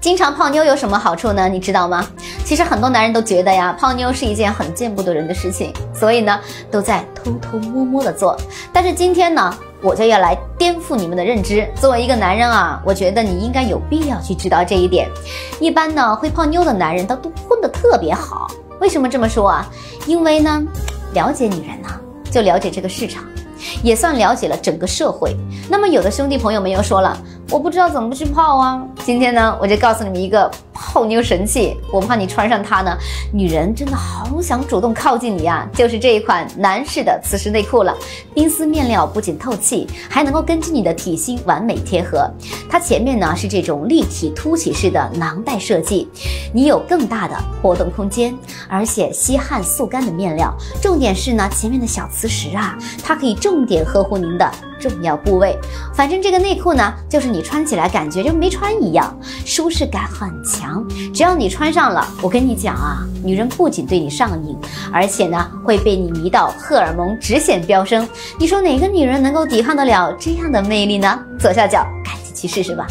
经常泡妞有什么好处呢？你知道吗？其实很多男人都觉得呀，泡妞是一件很见不得人的事情，所以呢，都在偷偷摸摸的做。但是今天呢，我就要来颠覆你们的认知。作为一个男人啊，我觉得你应该有必要去知道这一点。一般呢，会泡妞的男人，他都混得特别好。为什么这么说啊？因为呢，了解女人呢，就了解这个市场，也算了解了整个社会。那么有的兄弟朋友们又说了。我不知道怎么去泡啊！今天呢，我就告诉你们一个泡妞神器，我怕你穿上它呢，女人真的好想主动靠近你啊！就是这一款男士的磁石内裤了。冰丝面料不仅透气，还能够根据你的体型完美贴合。它前面呢是这种立体凸起式的囊袋设计，你有更大的活动空间，而且吸汗速干的面料。重点是呢，前面的小磁石啊，它可以重点呵护您的。重要部位，反正这个内裤呢，就是你穿起来感觉就没穿一样，舒适感很强。只要你穿上了，我跟你讲啊，女人不仅对你上瘾，而且呢会被你迷到荷尔蒙直线飙升。你说哪个女人能够抵抗得了这样的魅力呢？左下角，赶紧去试试吧。